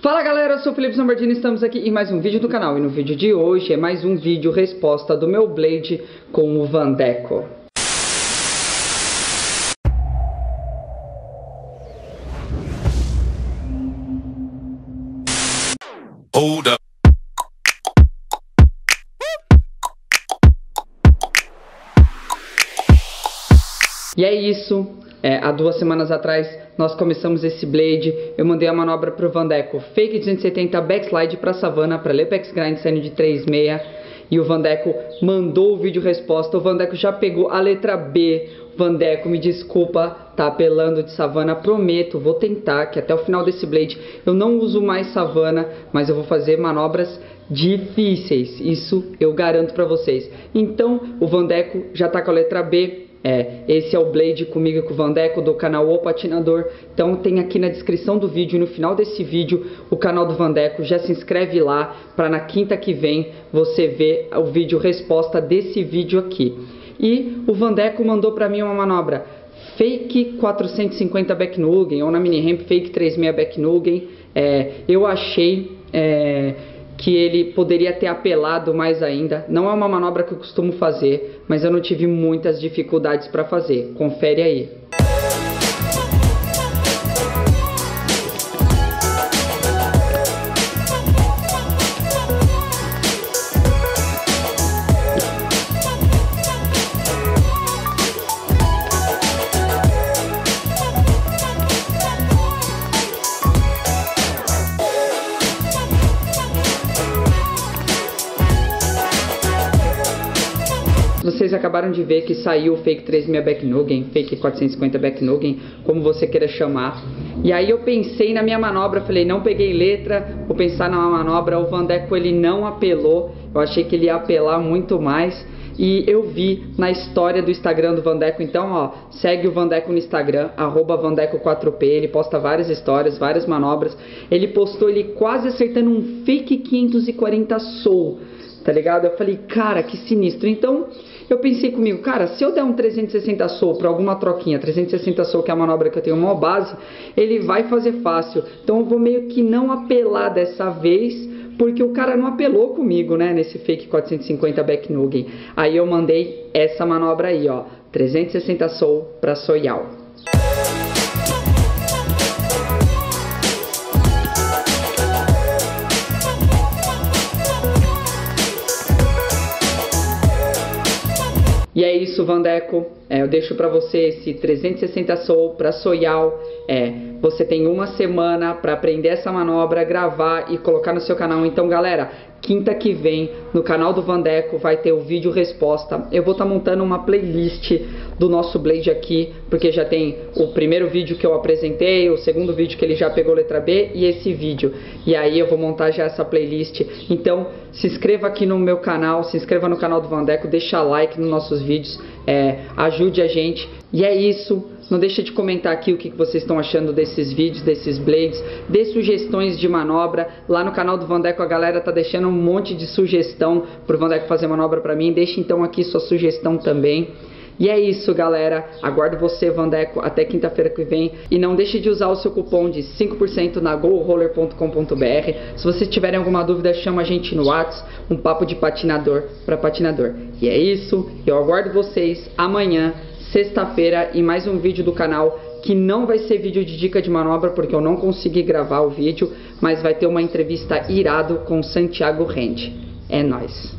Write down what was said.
Fala galera, eu sou o Felipe Zambardini, estamos aqui em mais um vídeo do canal e no vídeo de hoje é mais um vídeo resposta do meu Blade com o Vandeco. Hold up. E é isso, é, há duas semanas atrás nós começamos esse blade, eu mandei a manobra pro Vandeco fake 270 backslide pra savana, pra Lepex grind saindo de 3.6 e o Vandeco mandou o vídeo resposta, o Vandeco já pegou a letra B, Vandeco, me desculpa, tá apelando de savana, prometo, vou tentar que até o final desse blade eu não uso mais savana, mas eu vou fazer manobras difíceis, isso eu garanto pra vocês. Então o Vandeco já tá com a letra B, é, esse é o Blade comigo e com o Vandeco do canal O Patinador. Então tem aqui na descrição do vídeo e no final desse vídeo o canal do Vandeco. Já se inscreve lá para na quinta que vem você ver o vídeo resposta desse vídeo aqui. E o Vandeco mandou para mim uma manobra fake 450 backnuggin ou na mini ramp fake 36 backnuggin. É, eu achei é, que ele poderia ter apelado mais ainda. Não é uma manobra que eu costumo fazer, mas eu não tive muitas dificuldades para fazer. Confere aí. Vocês acabaram de ver que saiu o fake 3000 backnuggin, fake 450 backnuggin, como você queira chamar. E aí eu pensei na minha manobra, falei, não peguei letra, vou pensar na manobra, o Vandeco ele não apelou, eu achei que ele ia apelar muito mais. E eu vi na história do Instagram do Vandeco, então ó, segue o Vandeco no Instagram, arroba Vandeco4P, ele posta várias histórias, várias manobras. Ele postou ele quase acertando um fake 540 soul, tá ligado? Eu falei, cara, que sinistro. Então, eu pensei comigo, cara, se eu der um 360 soul para alguma troquinha, 360 soul que é a manobra que eu tenho uma base, ele vai fazer fácil. Então eu vou meio que não apelar dessa vez, porque o cara não apelou comigo, né, nesse fake 450 backnuggin. Aí eu mandei essa manobra aí, ó, 360 soul para Soyal. E é isso, Vandeco. É, eu deixo para você esse 360 Soul para Soyal. É, você tem uma semana para aprender essa manobra, gravar e colocar no seu canal. Então, galera, quinta que vem no canal do Vandeco vai ter o vídeo resposta. Eu vou estar tá montando uma playlist do nosso Blade aqui, porque já tem o primeiro vídeo que eu apresentei, o segundo vídeo que ele já pegou letra B e esse vídeo. E aí eu vou montar já essa playlist. Então, se inscreva aqui no meu canal, se inscreva no canal do Vandeco, deixa like nos nossos vídeos, é, ajude a gente. E é isso. Não deixa de comentar aqui o que vocês estão achando desses vídeos, desses blades, dê sugestões de manobra. Lá no canal do Vandeco a galera tá deixando um monte de sugestão pro Vandeco fazer manobra para mim. Deixa então aqui sua sugestão também. E é isso, galera. Aguardo você, Vandeco, até quinta-feira que vem. E não deixe de usar o seu cupom de 5% na goroller.com.br. Se vocês tiverem alguma dúvida, chama a gente no WhatsApp. Um papo de patinador para patinador. E é isso. Eu aguardo vocês amanhã, sexta-feira, em mais um vídeo do canal que não vai ser vídeo de dica de manobra porque eu não consegui gravar o vídeo, mas vai ter uma entrevista irado com Santiago Rende. É nóis.